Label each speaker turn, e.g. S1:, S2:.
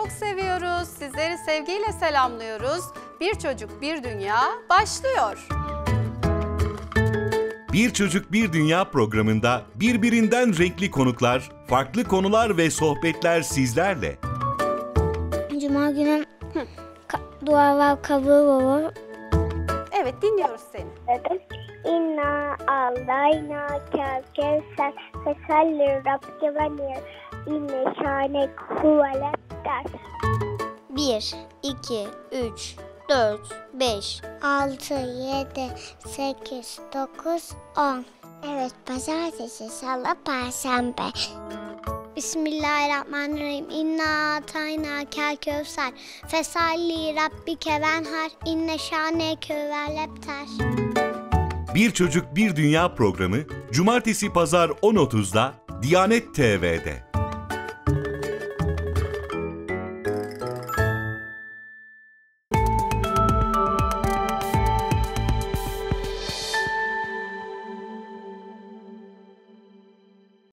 S1: çok seviyoruz. Sizleri sevgiyle selamlıyoruz. Bir çocuk bir dünya başlıyor.
S2: Bir Çocuk Bir Dünya programında birbirinden renkli konuklar, farklı konular ve sohbetler sizlerle.
S3: Cuma günü dua var, kabuğu var.
S1: Evet dinliyoruz seni.
S4: İnna aldayna kel kevser fesalli rabbike ve inne şanek huvel der.
S3: 1, 2, 3, 4, 5, 6, 7, 8, 9, 10. Evet, pazartesi, salı, perşembe. Bismillahirrahmanirrahim. İnna atayna kel kevser. Fesalli rabbike venhar. İnne şaneke vel ebter.
S2: Bir Çocuk Bir Dünya programı Cumartesi Pazar 10.30'da Diyanet TV'de.